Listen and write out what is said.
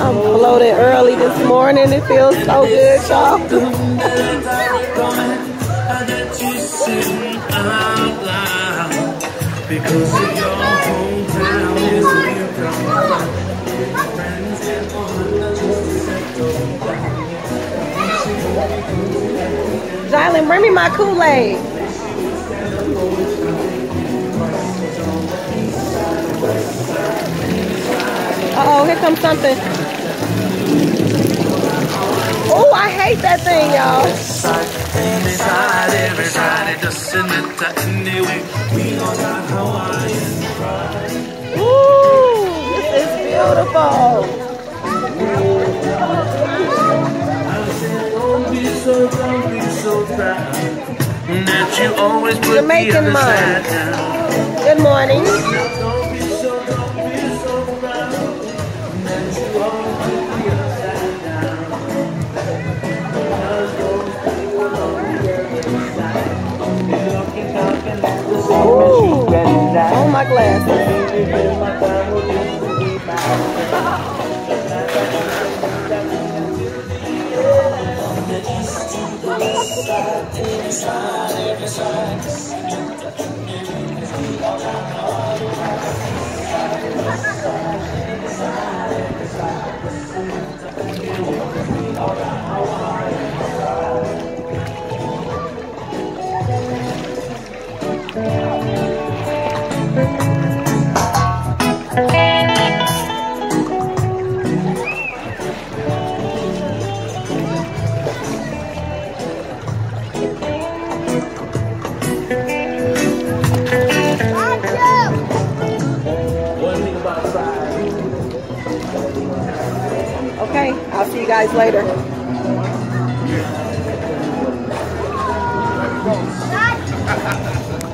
I'm floating early this morning. It feels so good, y'all. Jalen, bring me my Kool-Aid. Uh oh, here comes something. Oh, I hate that thing, y'all. Ooh, this is beautiful. Jamaican mom. Good morning. Ooh, oh my glasses. Okay, I'll see you guys later.